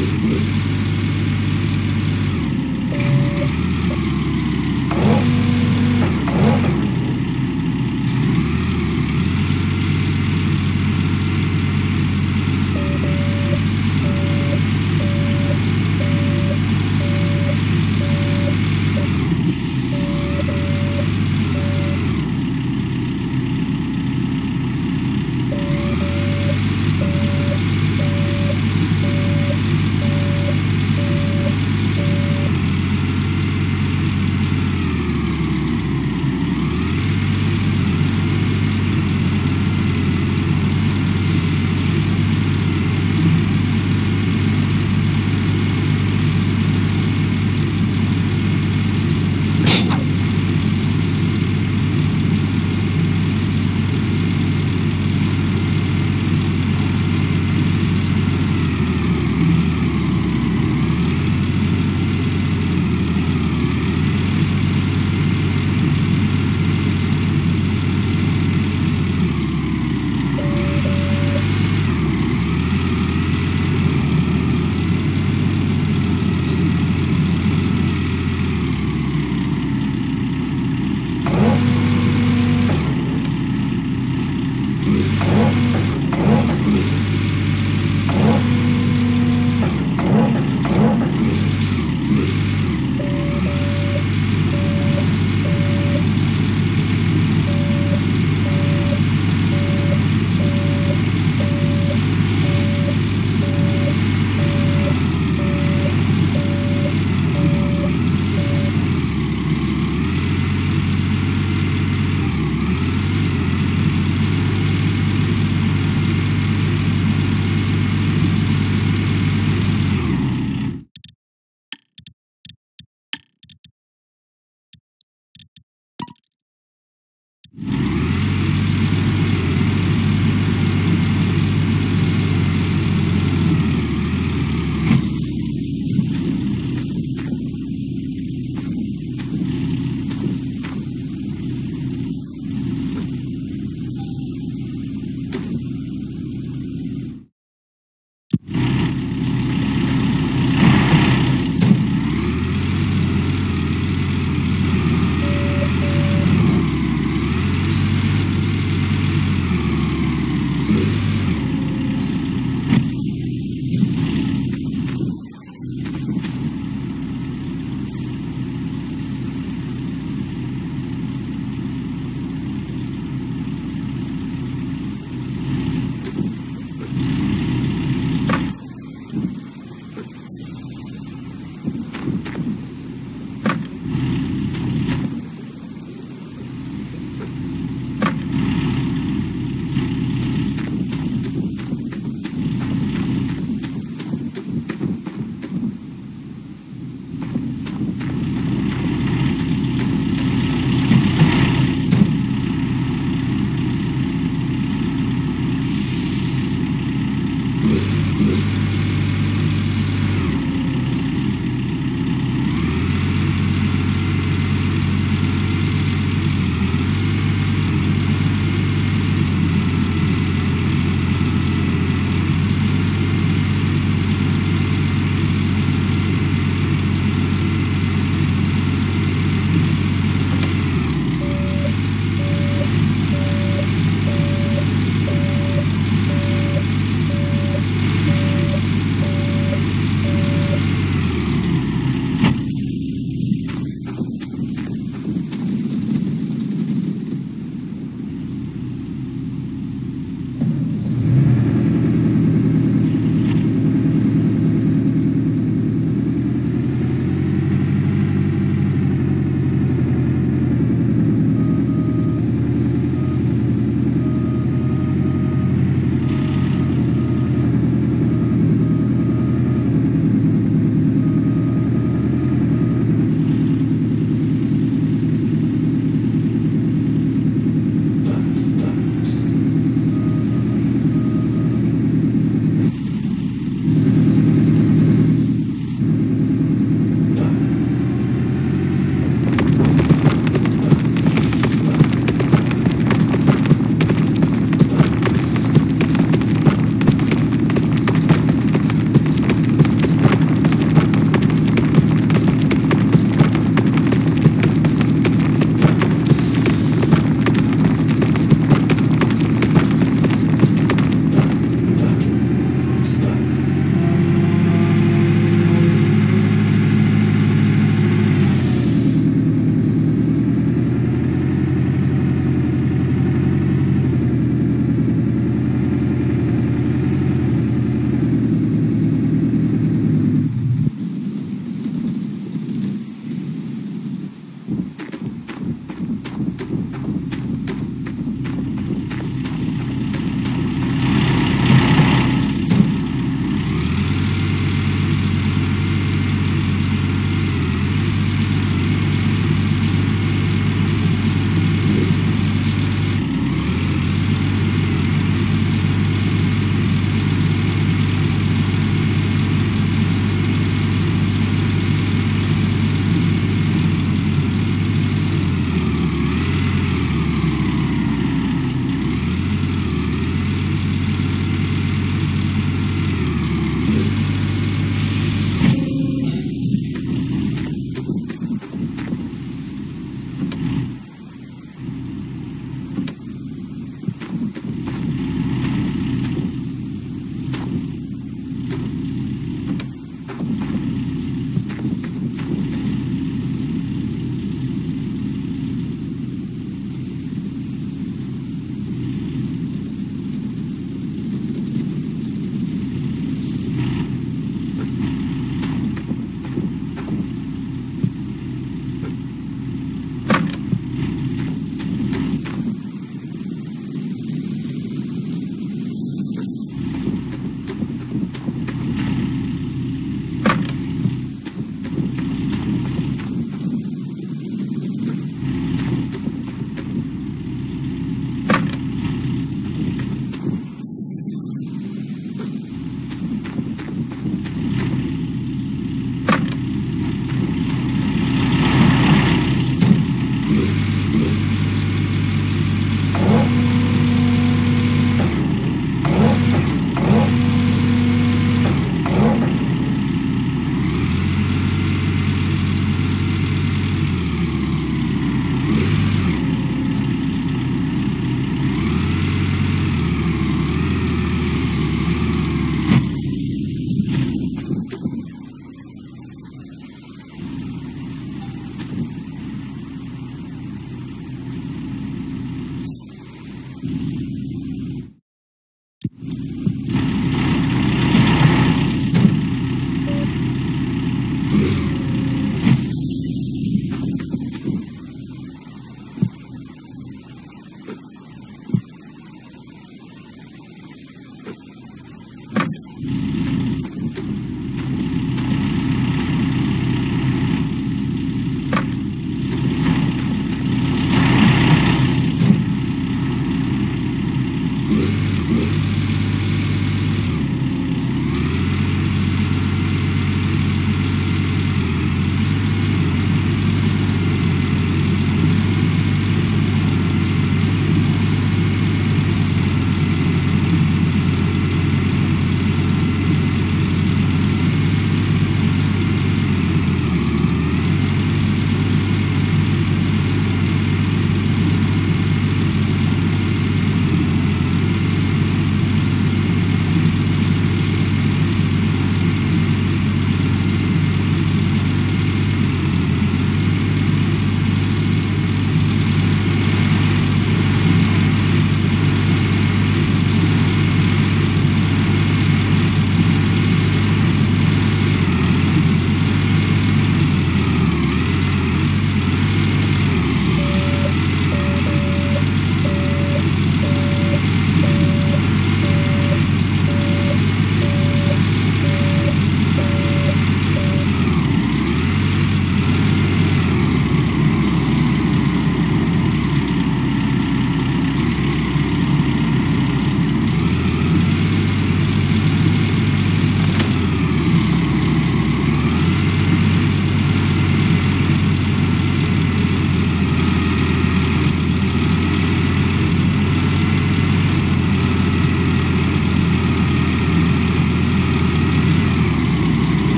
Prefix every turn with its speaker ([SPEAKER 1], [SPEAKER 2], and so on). [SPEAKER 1] 的罪。